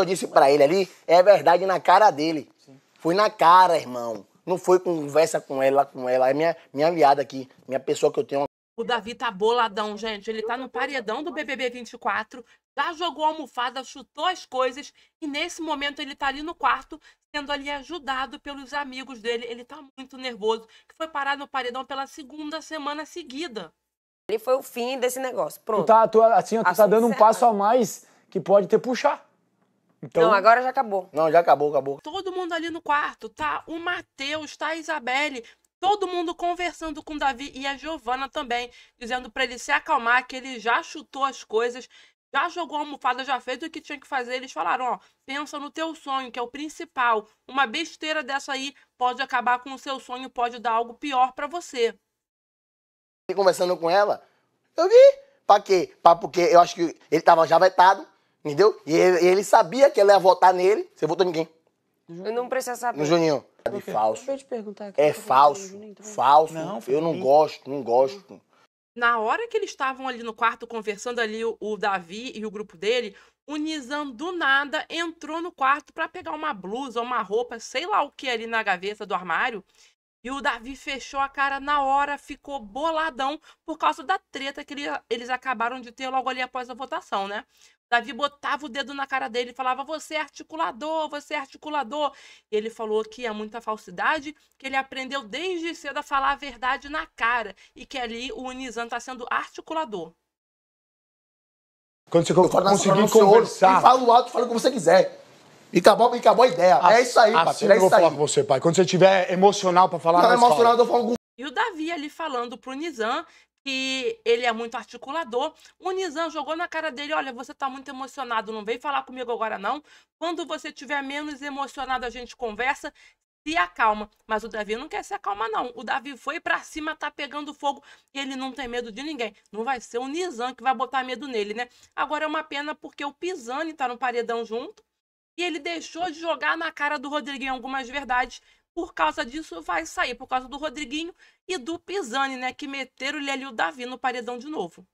que eu disse pra ele ali é verdade na cara dele. Foi na cara, irmão. Não foi conversa com ela, com ela. É minha, minha viada aqui, minha pessoa que eu tenho. O Davi tá boladão, gente. Ele tá no paredão do BBB 24, já jogou a almofada, chutou as coisas e nesse momento ele tá ali no quarto, sendo ali ajudado pelos amigos dele. Ele tá muito nervoso, que foi parar no paredão pela segunda semana seguida. Ele foi o fim desse negócio. Pronto. Tu tá, tu, assim, tu tá Assunto dando um passo a mais que pode ter puxar. Então, Não, agora já acabou. Não, já acabou, acabou. Todo mundo ali no quarto, tá? O Matheus, tá a Isabelle, todo mundo conversando com o Davi e a Giovana também, dizendo pra ele se acalmar, que ele já chutou as coisas, já jogou a almofada, já fez o que tinha que fazer. Eles falaram, ó, pensa no teu sonho, que é o principal. Uma besteira dessa aí pode acabar com o seu sonho, pode dar algo pior pra você. E conversando com ela, eu vi. Pra quê? Pra, porque eu acho que ele tava já vetado, entendeu? E ele, ele sabia que ela ia votar nele. Você votou em quem? Eu não preciso saber. No Juninho. De falso. Deixa eu te perguntar. aqui, É falso. Juninho também. Falso. Não, eu não gosto, não gosto. Na hora que eles estavam ali no quarto conversando ali, o, o Davi e o grupo dele, o Nizam do nada entrou no quarto pra pegar uma blusa, uma roupa, sei lá o que ali na gaveta do armário. E o Davi fechou a cara na hora, ficou boladão por causa da treta que ele- eles acabaram de ter logo ali após a votação, né? O Davi botava o dedo na cara dele e falava: Você é articulador, você é articulador. E ele falou que é muita falsidade, que ele aprendeu desde cedo a falar a verdade na cara e que ali o Nizam tá sendo articulador. quando você conseguir conversar... E fala alto, fala o que você quiser. E acabou, e acabou a ideia. é isso aí, assim parceiro. É eu vou aí. falar com você, pai. Quando você tiver emocional pra falar, Não é nós fala. emocionado, eu falando com E o Davi ali falando pro Nizam que ele é muito articulador. O Nizam jogou na cara dele: olha, você tá muito emocionado, não vem falar comigo agora não. Quando você tiver menos emocionado, a gente conversa. Se acalma. Mas o Davi não quer se acalmar, não. O Davi foi pra cima, tá pegando fogo e ele não tem medo de ninguém. Não vai ser o Nizam que vai botar medo nele, né? Agora é uma pena porque o Pisani tá no paredão junto e ele deixou de jogar na cara do Rodriguinho algumas verdades. Por causa disso, vai sair. Por causa do Rodriguinho e do Pisani, né? Que meteram ele ali o Davi no paredão de novo.